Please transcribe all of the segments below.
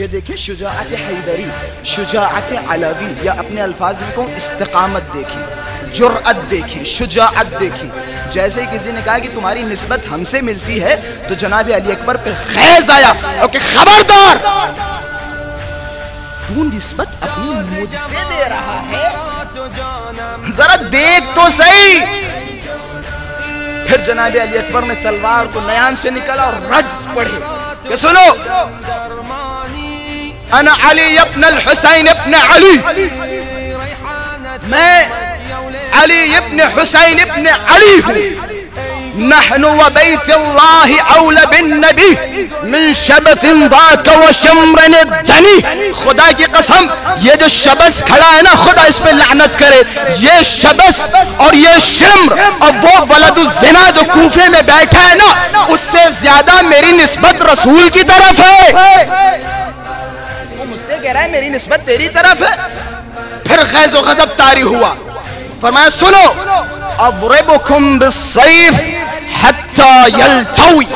یہ دیکھیں شجاعت حیدری، شجاعت علوی، یا اپنے الفاظ میں کہوں، استقامت دیکھیں، جرأت دیکھیں، شجاعت دیکھیں۔ جیسے کسی نے کہا کہ تمہاری نسبت ہم سے ملتی ہے، تو جناب علی اکبر پہ خیز آیا کہ خبردار! تو نسبت اپنی مجھ سے دے رہا ہے۔ ذرا دیکھ تو صحیح۔ پھر جناب علی اکبر نے تلوار کو نیان سے نکلا اور رجز پڑھے۔ کہ سنو۔ انا علی ابن الحسین ابن علی. میں علی ابن حسین ابن علی ہوں. نحن وبيت الله أولى بالنبي من شبث ذاك وشمر الدني. خدا کی قسم، یہ جو شبث کھڑا ہے نا، خدا اس پہ لعنت کرے. یہ شبث اور یہ شمر اور وہ ولد الزنا جو کوفے میں بیٹھا ہے نا، اس سے زیادہ میری نسبت رسول کی طرف ہے۔ وہ مجھ سے کہہ رہا ہے، میری نسبت تیری طرف ہے۔ پھر غیظ و غضب تاری ہوا۔ فرمایا، سنو اضربكم بالسيف حتى يلتوي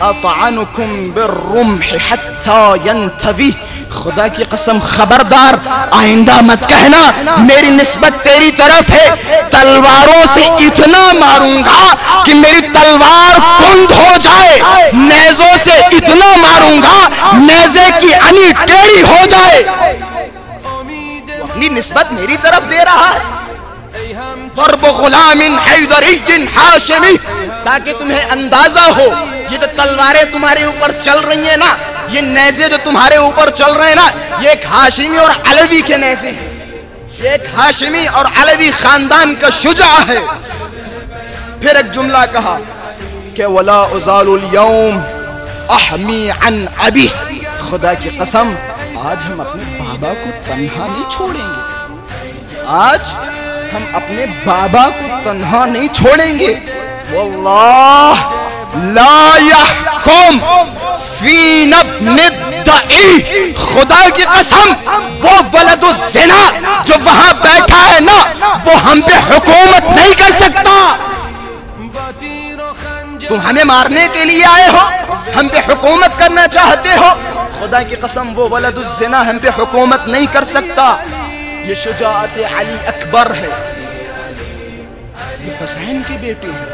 اطعنكم بالرمح حتى ينتبه خدا کی قسم، خبردار، آئندہ مت کہنا، میری نسبت تیری طرف ہے۔ تلواروں سے اتنا ماروں گا کہ میری تلوار کند ہو جائے نیزوں سے اتنا ماروں گا نیزے کی انی ٹیڑی ہو جائے۔ وہ اپنی نسبت میری طرف دے رہا ہے۔ ضرب غلام حیدری حاشمی، تاکہ تمہیں اندازہ ہو، یہ جو تلواریں تمہارے اوپر چل رہی ہیں نا، یہ نیزے جو تمہارے اوپر چل رہے ہیں نا، یہ ایک ہاشمی اور علوی کے نیزے ہیں۔ یہ ایک ہاشمی اور علوی خاندان کا شجاع ہے۔ پھر ایک جملہ کہا کہ ولا ازال اليوم احمی عن ابی خدا کی قسم، آج ہم اپنے بابا کو تنہا نہیں چھوڑیں گے۔ آج ہم اپنے بابا کو تنہا نہیں چھوڑیں گے۔ واللہ لا يحکم فی نبن الدعی۔ خدا کی قسم، وہ ولد الزنا جو وہاں بیٹھا ہے نا، وہ ہم پہ حکومت نہیں کر سکتا۔ تم ہمیں مارنے کے لیے آئے ہو، ہم پہ حکومت کرنا چاہتے ہو خدا کی قسم وہ ولد الزنا ہم پہ حکومت نہیں کر سکتا۔ یہ شجاعت علی اکبر ہے۔ یہ حسین کی بیٹی ہے۔